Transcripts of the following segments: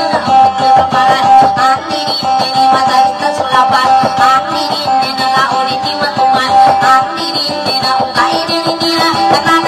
Thank you.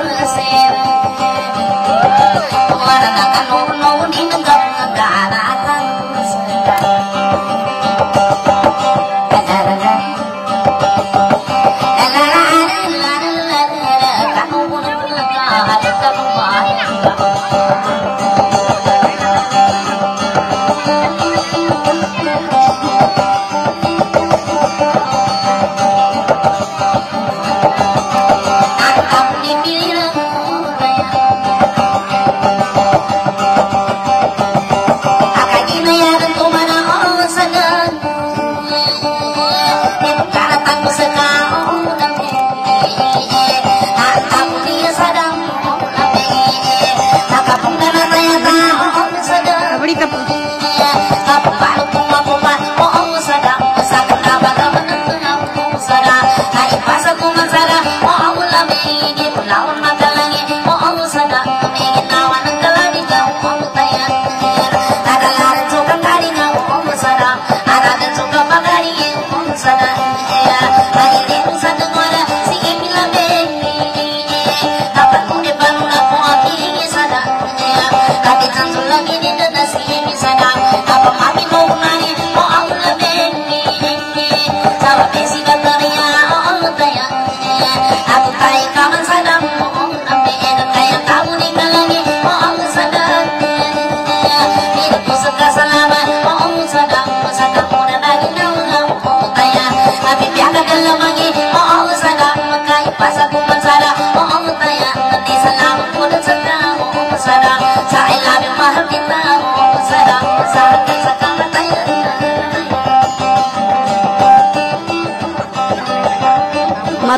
ke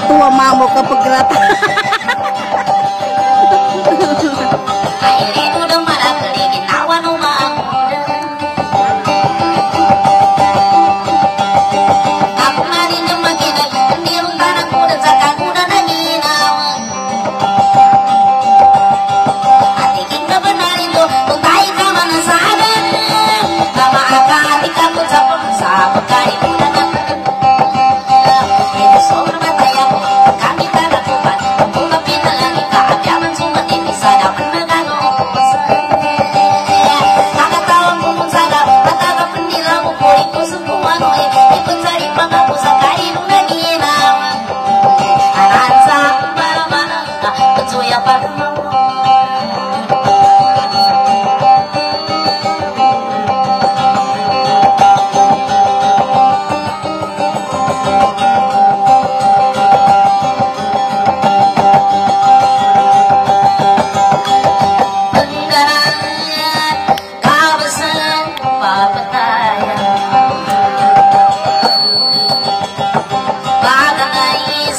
pegeratan Kami tak lakukan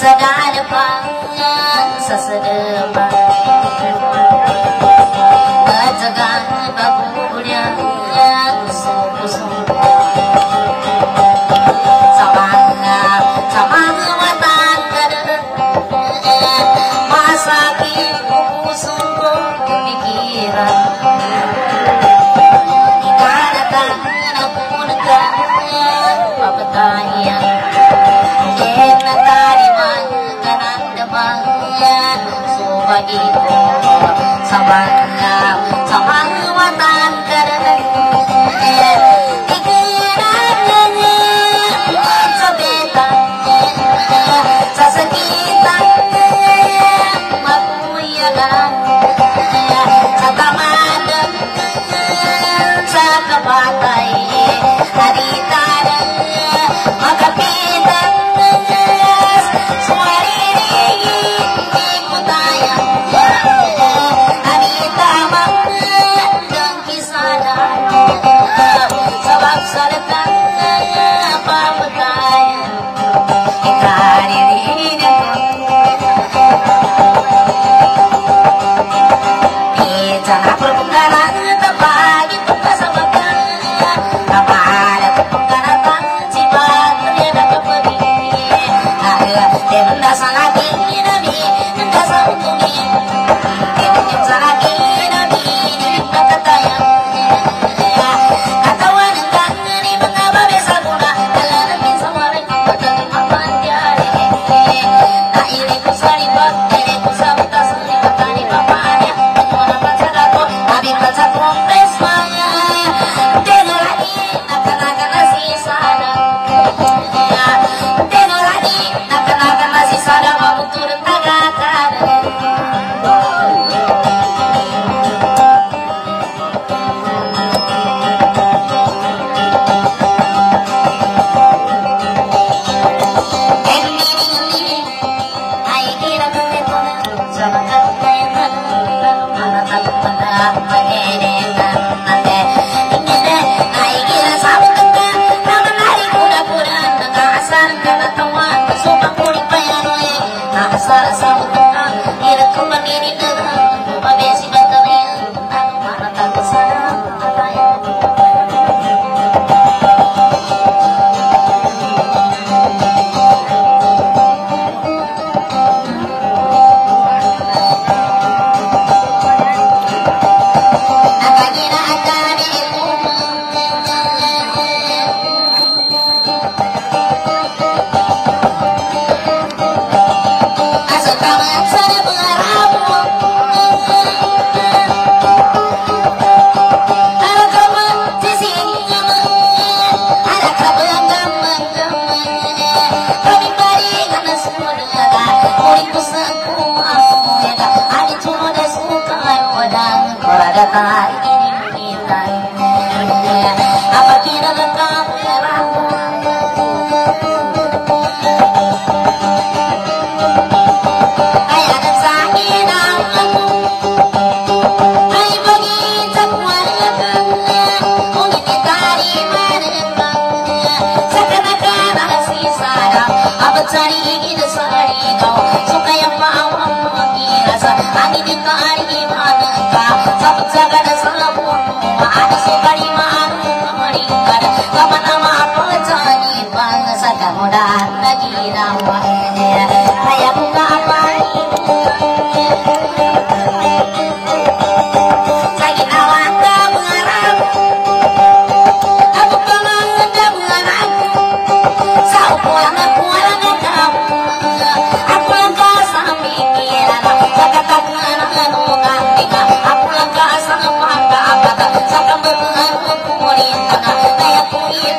sa da alfan nan ba na, hindi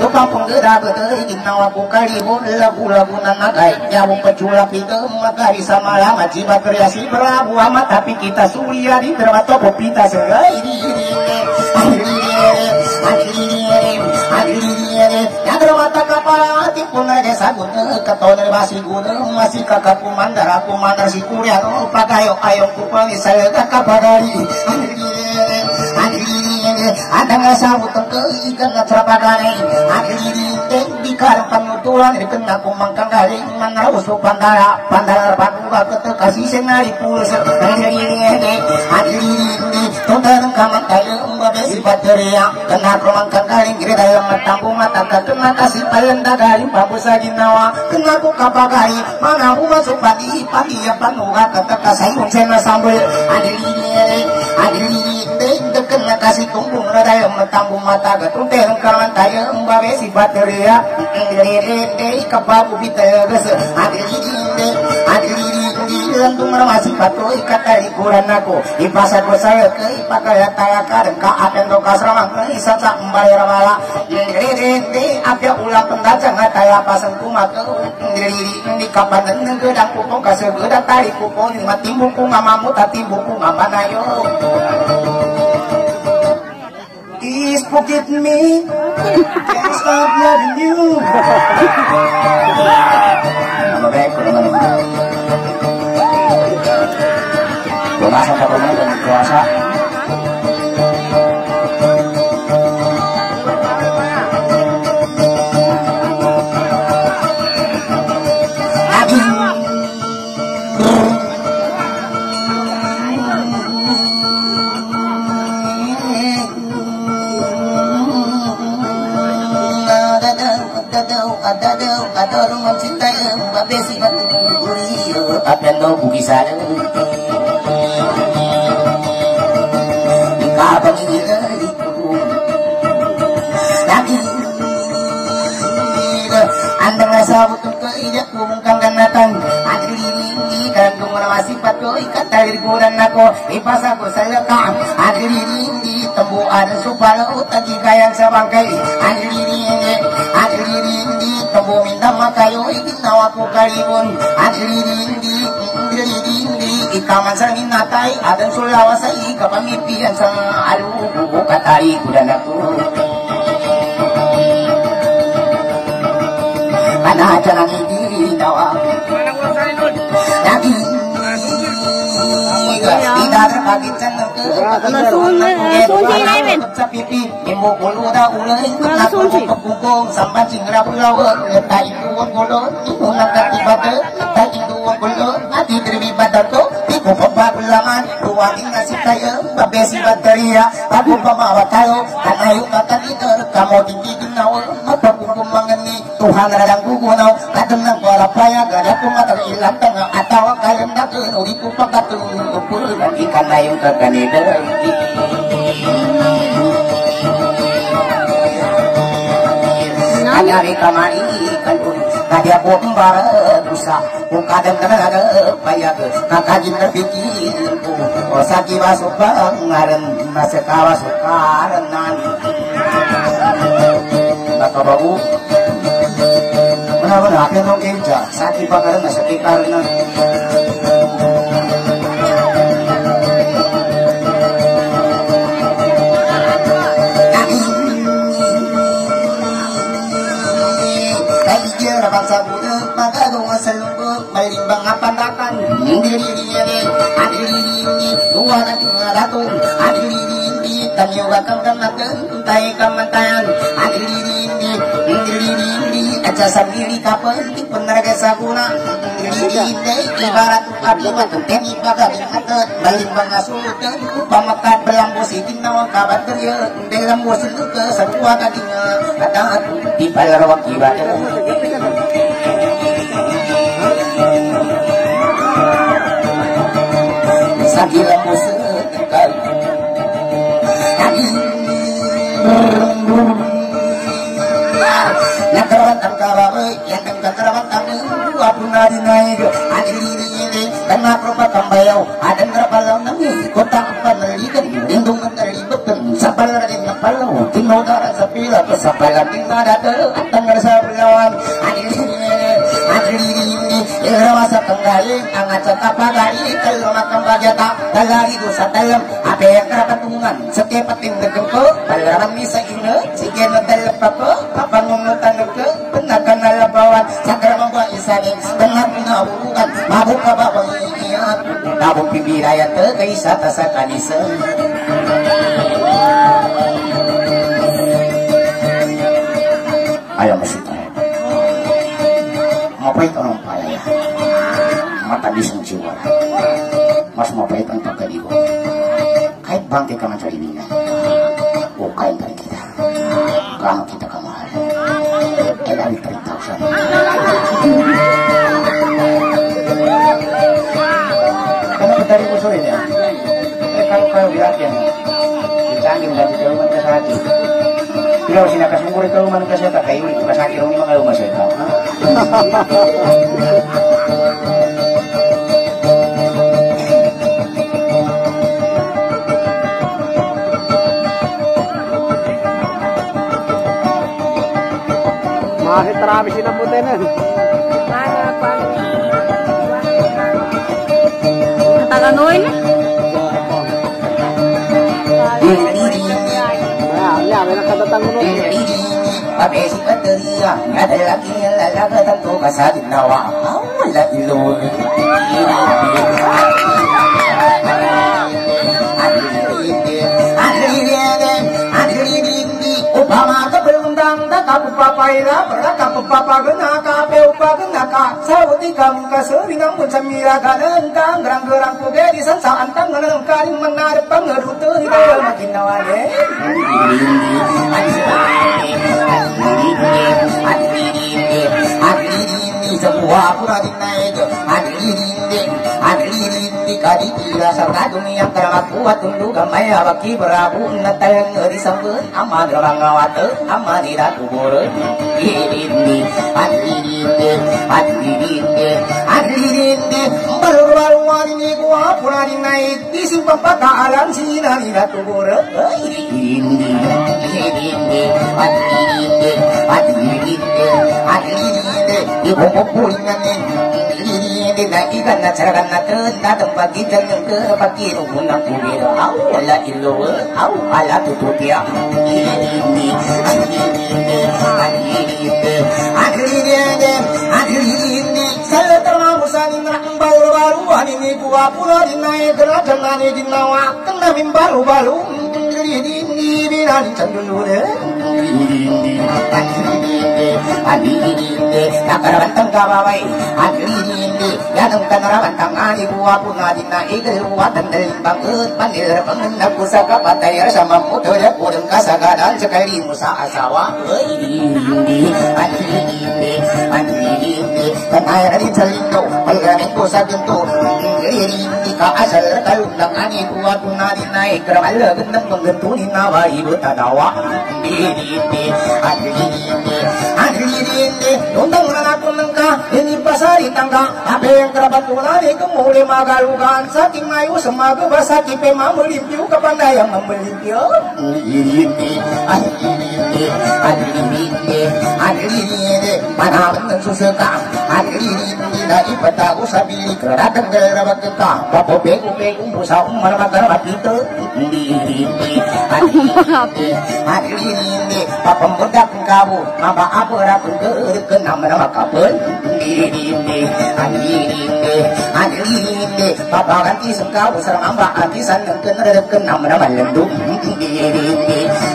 adilini tu kampung gerak betul ginawa aku kali lagu-lagu nanakai nyawung peculap itu makari sama lama jiwa kreasi berabu amat tapi kita sulia di terbato popita segai mata hati sagun ketone masih kakak kumandar aku mandar si nggak sabut ke ikan nggak terapagane akhirnya di karang panutulan ikan aku mangkang galing mana usul pandara pandara panuga ketek kasih kena kena kena ku mana kasih kena kasih ada yang mentambung mata gatung teh kawan tayo mbabe si bateria dede kapabu bita gas adili adili lantung masih patu ikata ikuran aku. Ipasa ko saya ke ipakaya taya kareng ka aten do kasrama ke isasa membayar mala dede apya ulah pendaca ngataya pasang kuma ke. Diri di kapan neng gedang kupong kasih gedang tari kupong mati buku ngamamu tati buku ngamanayo Please forgive me. Can't stop loving you. Nama na appendo bugisare Papa mi dire di Andang ikat aku tembu sebangkai tembu minta makayo ikinawa ko kalibon Adri ini Adri ini ikaman sa minatay Adan sulawa sa ikapamipian sa alubo katay kuda na to Panahajan ang diri nawa tidak sa pipi Imo kulo da ulay Nakulo pagkukong Samban singra pulau terbi Babesi bateria kakanito Kamo tingigin na Mapagkukong mangani Tuhan radang gugunaw Kadang ng kalapaya Gada kumatal ilang tanga Atawa kayang natin Uri ko pagkatulong Upul Lagi ka na yung kaganida Anyari kamari kalun Kaya po kumbara Busa Kung kadang Payag Nakajin na bikin ko O sa kiwa suka Ngaran Nasa Nakabau Kenapa natin nung kinja Sa kiwa ka rin Nasa kikarin diri aja sendiri kapan di penerga saguna diri ibarat abdi matu teni baga ingat melimbang asutan pamakat belambo sitin nawang kabat kerja dalam bosan ke sebuah kadinya kata di bayar wakil Sagila mo sa takal Nagkaroon Ape yang karapatungan Setiap pating ko Palaram ni sa ina Sige na dalap ako Tabong pibiraya te Kaisa tasa kanisa Ayaw masih tayo Mapait ang palaya. Matadis ang jiwa. Mas mapait ang pagkalibo Kahit bangkit ka man sa libingan Hukain dicanggih dari jauh ke hati. Bila sina kasungkur itu man kasi ta kayo ito kasakit ng mga umas ito. Masih terabis na puti kateria, ada lagi yang lalaga ka Sauti kam ka seringang pun samira ka Nengkang gerang-gerang puge di sansa antang Nengkaring menarip pangerutu Di bawah makin nawale semua pura dinaik adilindi adilindi di tira sarta dunia keramat kuat tundu gamai abaki berabu natayang ngeri sambut ama drama ngawate ama dira kubur. Irindi adirinde adirinde adirinde baru baru ini gua pulang naik di simpang patah alam sina dira kubur irindi irindi adirinde adirinde adirinde ibu pupulingan ini na ikan na carakan na ke na tempat kita yang ke pagi rumun na kubir au ala ilo au ala tutupia ini ini ini ini ini ini saya terlalu saling baru baru ini gua pulau di naik gerak dengan di nawa kena min baru baru ini ini bilang cendulu deh Nakarabantang kabaway Agilindi Yanong kanarabantang ani buwa punga din na igaluwatan Daling bangut panir Panganap ko sa kapatay Sa mamuto ya kurang kasagadan Sa kali mo sa asawa Agilindi Agilindi Agilindi Kanaya rin sa lindo Pagramit ko sa ginto Agilindi ka asal Talong lang ani buwa punga din na Igramal Gandang panggantunin na wa Ibo tadawa Agilindi Agilindi Agilindi Nundang na natunang ka Ini pasari tangga Apa yang kerabat tulan Itu mulai magalukan. Saking ayu semaga Basa kipe mamelimpyu Kepandaian membelimpyu Agilindi Agilindi Agilindi Agilindi Mana menang suseka Agilindi Dari petaku sabili Keratan kerabat kita Bapak begu begu Musa umar magar Mapito Agilindi Agilindi Agilindi Papa muda kamu Mama apa rakun ke Nama nama kapal Agilindi Agilindi Agilindi Papa ganti sengkau Serang amba Anti sanang Kenarapkan nama nama lendu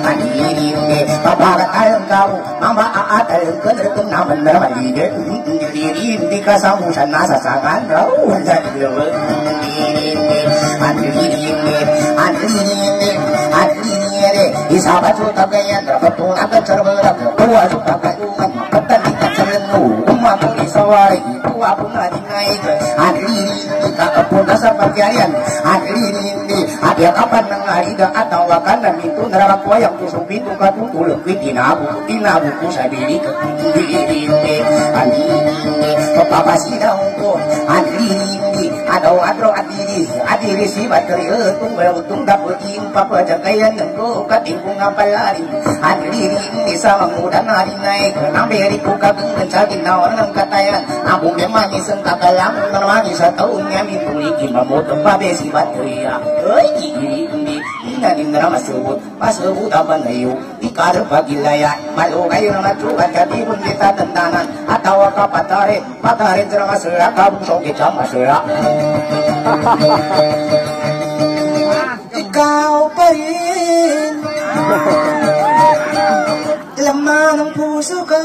Agilindi Papa ganti kamu Mama aat Kenarapkan nama nama lide Agilindi Kasamu sana sasangan Rau Agilindi Agilindi Agilindi Agilindi Isabat Suta Gayan Rapatung Akan Cerberak Kuwa Suta Kayuman Petani Kacerenu Umat Isawari Kuwa Punga Dinaik Agilindi Kakapun Dasar Pagyayan Agilindi Adia kapan nangarida Atau wakanan itu Neramak wayang Tusung pintu Katutuluk Tinabu Tinabu Kusadiri Agilindi Agilindi Papapasida Ungko Agilindi Adau adro adiri Adiri si bateri Untung beruntung dapur Impa pejagayan Nengko katingkung ngapalari Agilindi Ini sama muda nari naik Namberi ku kageng Mencagi nawar ng katayan Abong demani Sengkakalang Narmani sa taon Nyami tuliki Mamoto Pabesi bateri Ay Agilindi Inanin na masubot Pasubot apa ngayo Ikar pagilaya Malo kayo na matrukan Katibon kita tandanan Atawa ka patare Patare Tira masura Kabong soke Jam masura Ikaw pa rin Laman ng puso ko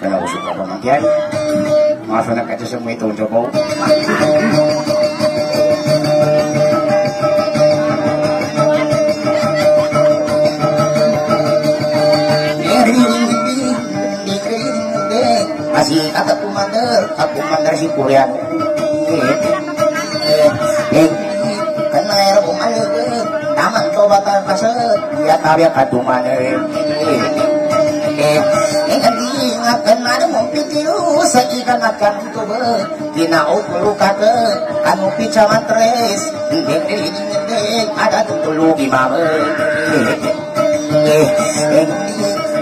Kaya ko suka pa magyan Masa na kaya sa may tundo mo Masih kata kumandar, aku mandar si Korea. Karena era bumalu, taman coba tak kasut, dia tabi katuman. Ingat ada mumpi tiru, sajikan akan tuba, tinau perlu kata, kanu picaman tres, ada tutulu gimana.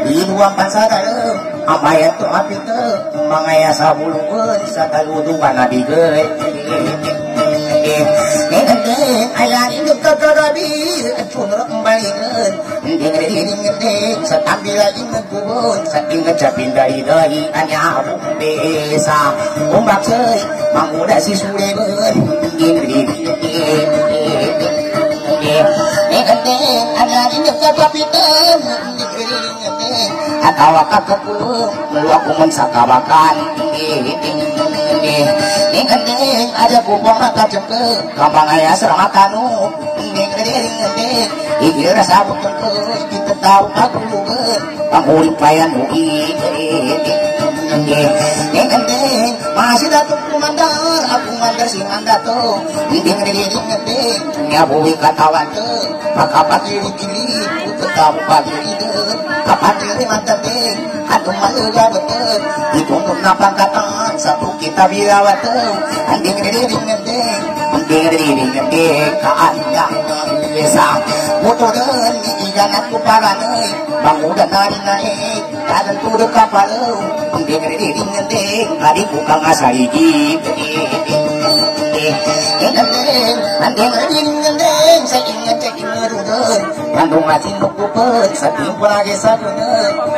Di luang pasadalam, amaya tu api ke, mangaya sa bulungan, sa taluduan na bigay. Ayan ini kagarabi, cunrok balikan, ding-ding-ding, sa tambila ingagubon, sa ingat sa pinday-day, anya besa, umbak say, manguda si suleban, ding-ding-ding, Ayan ini kagapitan, ding-ding-ding, atawa kakapulong, meluak kuman sa sakabakal Ingeting ada kupong maka cengke Kampang ayah serang kanu Ingeting Ini rasa bukan Kita tahu aku juga Panggul payan ugi Ingeting Masih datang kumandar Aku mandar si mandato Ingeting Ingeting Nyabuhi katawan tuh Maka pagi ini satu kita birawatan anding dinding dinding anding dinding dinding kaandang desa motoran di igan aku paranai bangunan nari naik kanan kudu kapalau anding dinding dinding hari buka ngasai di dinding dinding anding dinding dinding ơi Kandung lagi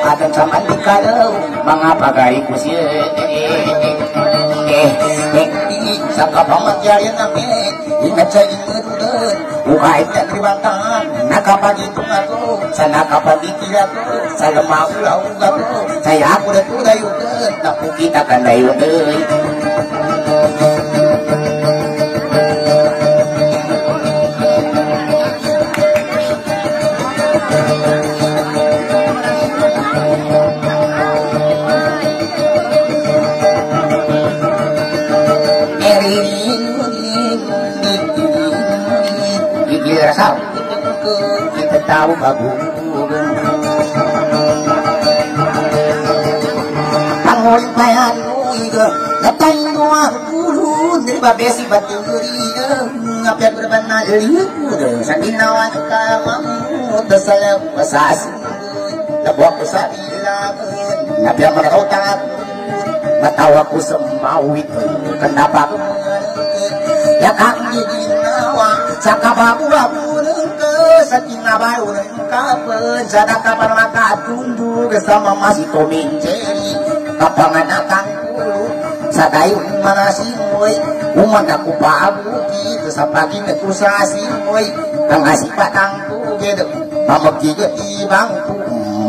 Ada kalau Mengapa Sa nakapagitila Saya ako. tahu bagubun Tangon bayan uiga Datang doang bulu Dari babesi batu geriga Ngapet berbana liuda Sakinawan kamamu Tersalah pasas Lebuah kusabi lamun Nabi amar kau tak semau itu Kenapa Ya kami dinawa Cakap abu-abu baru ungkapan sana kapan maka tunduk sama masih kominje kapangan akan puluh sadayun manasing moy umanda ku paabuti sapagi nekusasi moy kang asi patang tuged pamagi ge ibang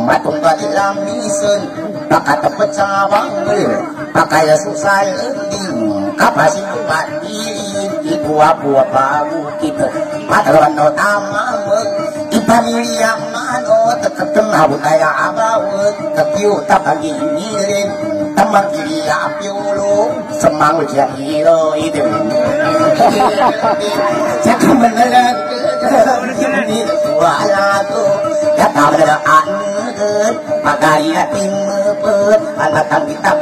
matung ba ilam misen pakatepet sawang pakaya susah ending kapasin bandiri ibu abu abu kita matalon no tamang yang mano teteng habu taya abawet ketiu tapagi ngirin teman semang ini suara tuh kata beneran Pagaya timepet Alatan kita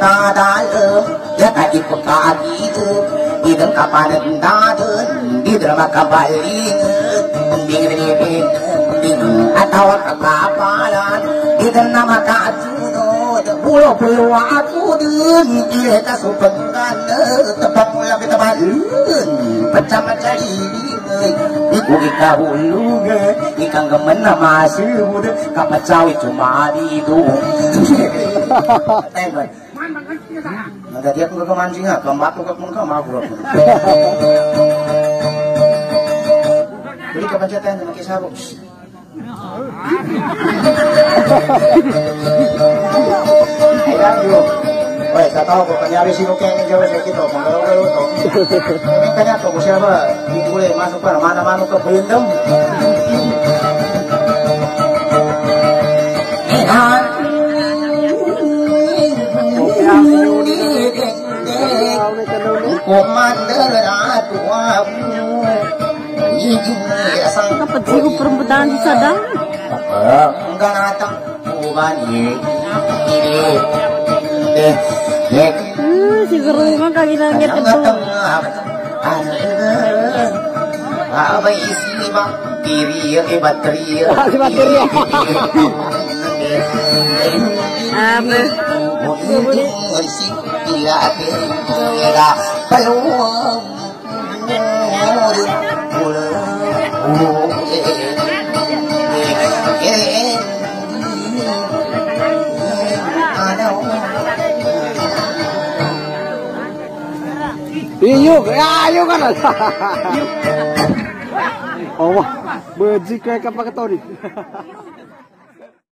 atawaka kapalan idan na makatunod pulo pulo ako din ileta supangan tapang labi tabalun pacamacarini Iku ikahulug Ikang gaman na masirud Kapatsawit sumari ito Tengon Nagadi aku kakamansi nga Kambato ka kung kamabro Beri kapansyatan Nakisabok Shhh Weh, tak tahu kok nyari yang ke mana mana ke apa? ngganatang si apa? ya Iyuk, ayo kan. Oh, wah, bejik kayak apa ketoni.